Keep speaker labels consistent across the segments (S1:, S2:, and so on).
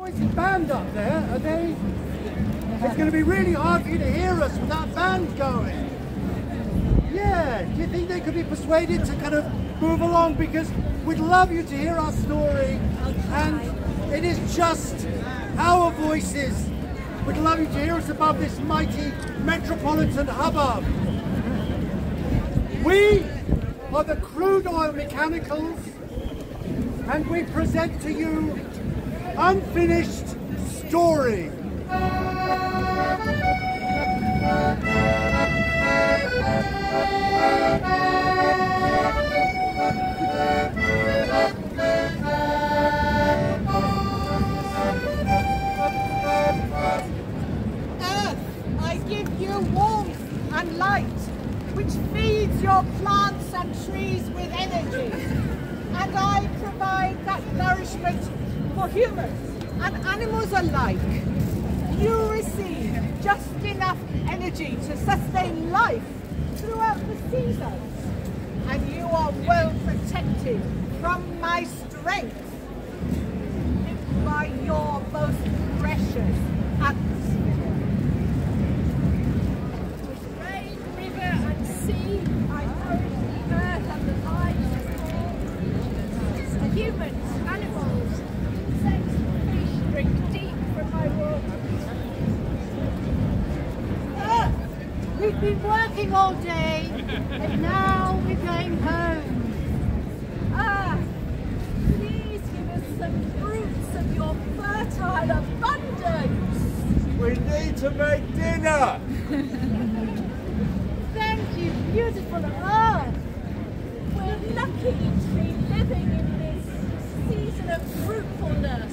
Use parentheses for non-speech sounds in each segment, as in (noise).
S1: noisy band up there, are they? It's going to be really hard for you to hear us with that band going. Yeah, do you think they could be persuaded to kind of move along? Because we'd love you to hear our story, and it is just our voices. We'd love you to hear us above this mighty metropolitan hubbub. We are the crude oil mechanicals, and we present to you unfinished story.
S2: Earth, I give you warmth and light, which feeds your plants and trees with energy. And I provide that nourishment for humans and animals alike. You receive just enough energy to sustain life throughout the seasons. And you are well protected from my strength by your most precious atmosphere.
S3: With rain, river and sea, I nourish the earth and the lives of all creatures. The humans, animals, insects, fish drink deep from my waters.
S4: Earth, we've been working all day, and now we're going home.
S3: Ah, please give us some fruits of your abundance.
S5: We need to make dinner.
S4: Thank you, beautiful Earth.
S3: We're lucky to be living in this season of fruitfulness.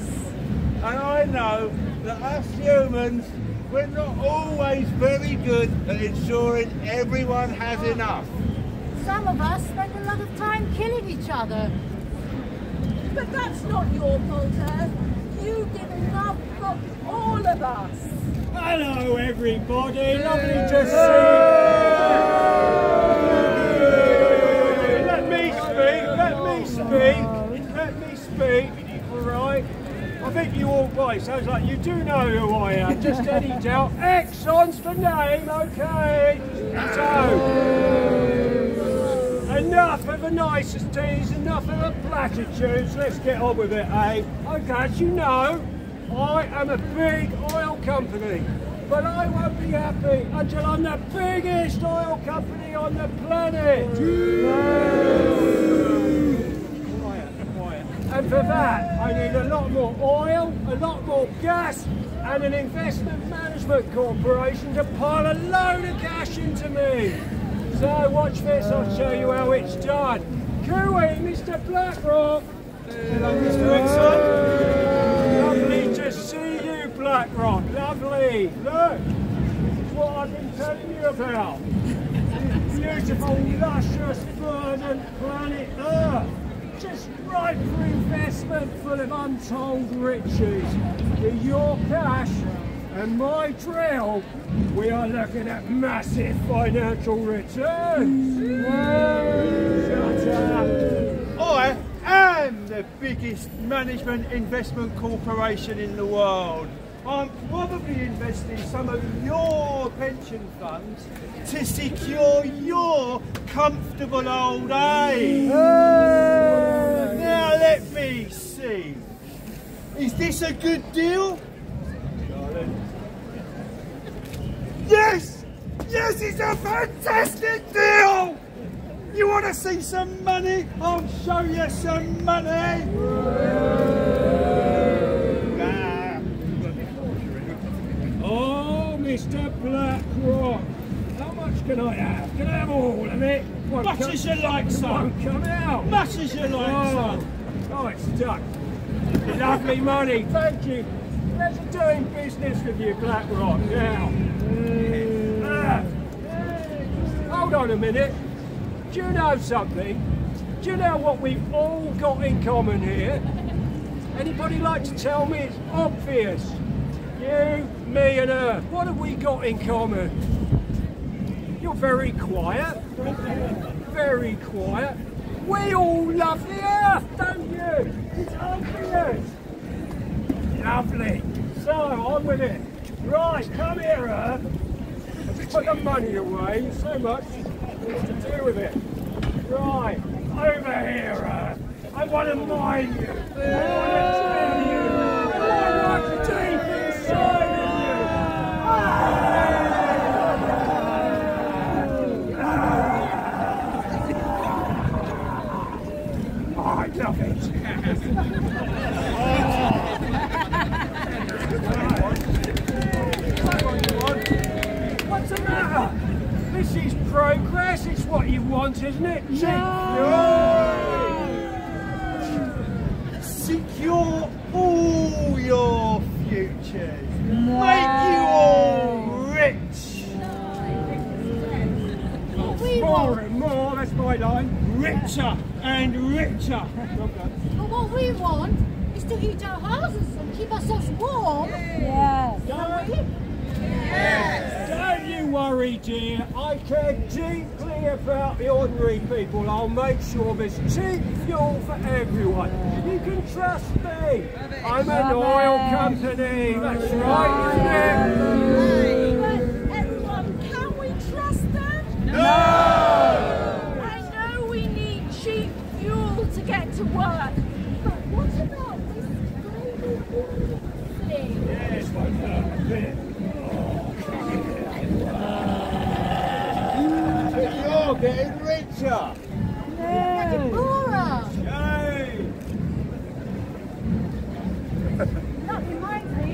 S5: And I know that us humans, we're not always very good at ensuring everyone has enough.
S4: Some of us spend a lot of time killing each other.
S3: But that's not your fault, Earth. You give enough for all of us.
S6: Hello, everybody. Lovely to see you. Let me speak. Let me speak. Let me speak. All right. I think you all, boys, sounds like you do know who I am. Just any doubt. Exxon's the name, okay? So, enough of the niceties, enough of the platitudes. Let's get on with it, eh? Okay, as you know, I am a big oil company, but I won't be happy until I'm the biggest oil company on the planet. Quiet, quiet. And for that, I need a lot more oil, a lot more gas, and an investment management corporation to pile a load of cash into me. So watch this, I'll show you how it's done. Cooey, Mr. Blackrock. Hello, Mr. Exxon. Lovely to see you, Blackrock. Lovely. Look, this is what I've been telling you about. This beautiful, luscious, verdant planet Earth. Just ripe for investment, full of untold riches. Your cash and my drill, we are looking at massive financial returns. Shut up.
S7: I am the biggest management investment corporation in the world. I'm probably investing some of your pension funds to secure your comfortable old age. Now let me see. Is this a good deal? Yes! Yes, it's a fantastic deal! You want to see some money? I'll show you some money! Ah.
S6: Oh, Mr. Blackrock. How much can I have? Can I have all of it? Won't
S7: Much
S6: come-
S7: as you like, son.
S6: Come out.
S7: Much as you like,
S6: Oh,
S7: son.
S6: oh it's done. Lovely money, thank you. Pleasure doing business with you, Blackrock. Now, Ah. hold on a minute. Do you know something? Do you know what we've all got in common here? Anybody like to tell me? It's obvious. You, me, and her. What have we got in common? You're very quiet. Very quiet. We all love the earth, don't you? It's obvious. Lovely. So, on with it. Right, come here, Earth. Let's put the money away. So much to do with it. Right, over here, Earth. I want to mine you. I want to tell you. I want deep inside of you. I love it. What's the matter? This is progress. It's what you want, isn't it? No.
S7: Secure all your futures. Make you all rich.
S4: What we
S6: More
S4: want,
S6: and more, that's my line. Richer and richer.
S4: but what we want is to heat our houses and keep ourselves warm.
S3: Yes.
S4: Don't we?
S6: Don't you worry, dear. I care deeply about the ordinary people. I'll make sure there's cheap fuel for everyone. You can trust me. I'm an oil company. That's right, isn't it?
S2: Everyone, can we trust them?
S3: I know we need cheap fuel to work, but what about this global?
S6: Yes, my.
S5: But you're getting richer.
S4: Laura,
S6: Yay!
S4: that reminds me.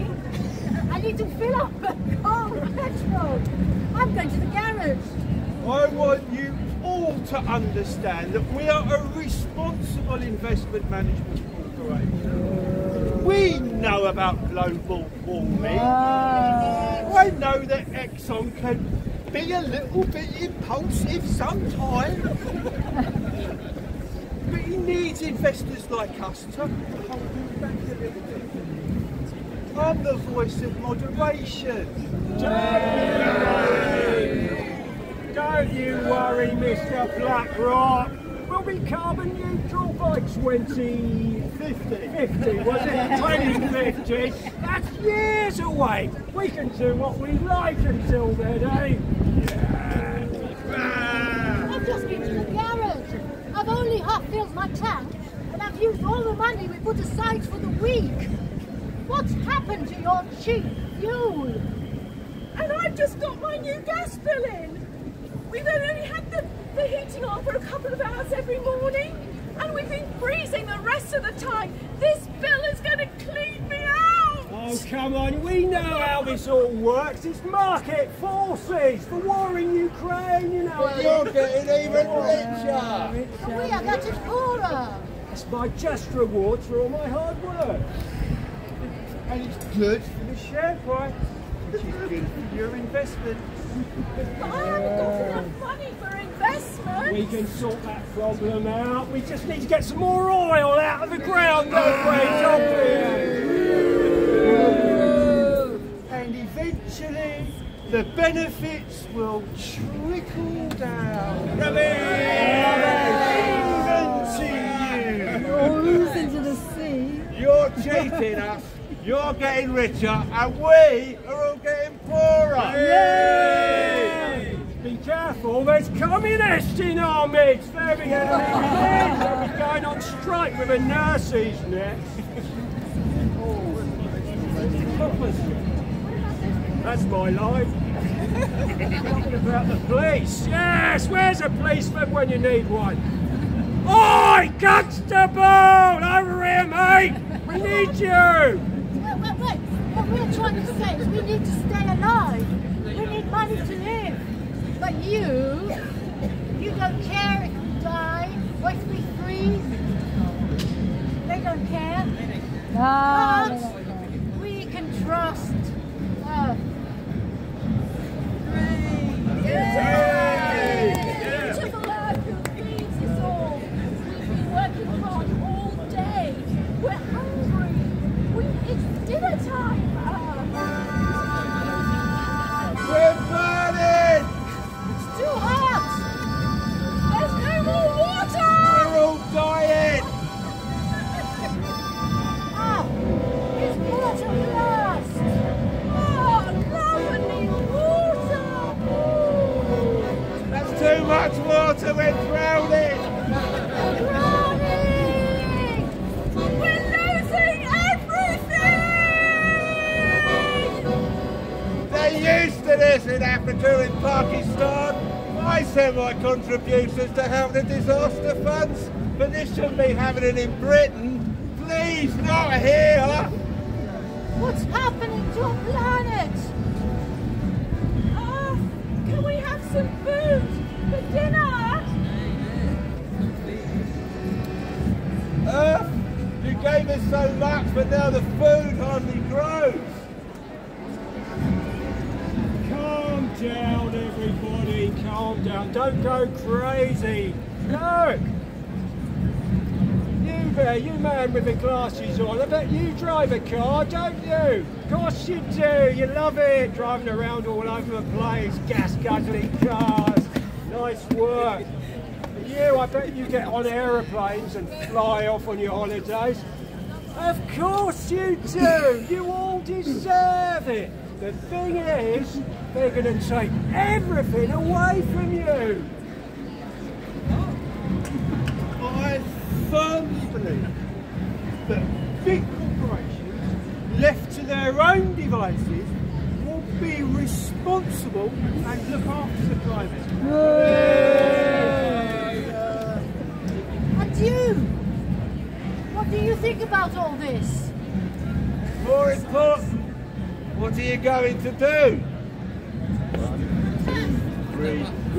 S4: I need to fill up the car with petrol. I'm going to the garage.
S7: I want you all to understand that we are a responsible investment management corporation. We know about global warming. Ah. I know that Exxon can be a little bit impulsive sometimes. (laughs) but he needs investors like us to hold him back a little bit. I'm the voice of moderation.
S6: Don't you worry, Mr. BlackRock. We'll be carbon neutral by 2050. 50, was it? (laughs) 2050. That's years away. We can do what we like until then, eh?
S4: I've just been to the garage. I've only half filled my tank, and I've used all the money we put aside for the week. What's happened to your cheap fuel?
S3: And I've just got my new gas bill in. We've only had the, the heating on for a couple of hours every morning, and we've been freezing the rest of the time. This bill is going to clean me out.
S6: Oh, come on. We know how this all works. It's market forces. The war in Ukraine, you know.
S5: But you're getting even oh, richer.
S4: And we um, are getting poorer.
S6: It's my just reward for all my hard work.
S7: And it's good for the share price, which is good for your investment.
S3: But I haven't got enough money for investment.
S6: We can sort that problem out. We just need to get some more oil out of the ground, don't we, don't
S7: And eventually, the benefits will trickle down. Even to you.
S8: All losing to the sea.
S5: You're cheating us. You're getting richer, and we all.
S6: Yay! Be careful, there's communists in our midst. They're the enemy. They'll be going on strike with the nurses next. That's my line. Talking about the police. Yes, where's a policeman when you need one? Oi, Constable! Over here, mate! We need you!
S4: What we're trying to say is we need to stay alive. We need money to live. But you, you don't care if we die or if we freeze. They don't care.
S8: Ah,
S4: But we can trust
S5: this in Africa and Pakistan. I send my contributions to help the disaster funds, but this shouldn't be happening in Britain. Please, not here.
S4: What's happening to our planet?
S3: Oh, can we have some food for dinner?
S5: Earth, you gave us so much, but now the food hardly grows.
S6: Calm down, everybody. Calm down. Don't go crazy. Look. You there, you man with the glasses on. I bet you drive a car, don't you? Of course you do. You love it. Driving around all over the place. Gas guzzling cars. Nice work. You, I bet you get on aeroplanes and fly off on your holidays. Of course you do. You all deserve it. The thing is, they're going to take everything away from you.
S7: I firmly believe that big corporations, left to their own devices, will be responsible and look after the climate.
S4: And you? What do you think about all this?
S5: More important, what are you going to do?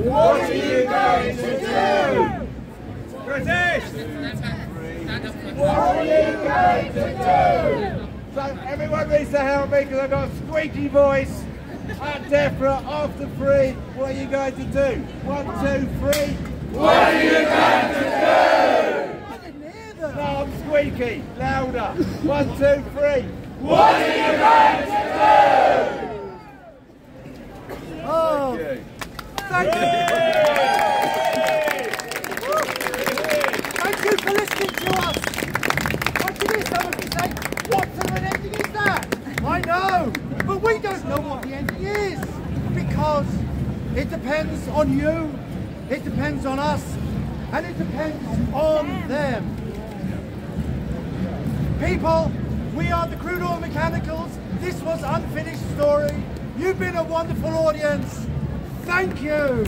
S5: What are you going to do? British! What are you going to do? So everyone needs to help me because I've got a squeaky voice. At DEFRA, after three, what are you going to do? One, two, three. What are you going to do?
S1: I didn't hear them.
S5: No, I'm squeaky. Louder. One, two, three.
S1: Oh, thank you. Thank you for listening to us. Some of you say, what an ending is that? I know, but we don't know what the ending is because it depends on you, it depends on us, and it depends on them. People, we are the Crude Oil Mechanicals. This was Unfinished Story. You've been a wonderful audience. Thank you.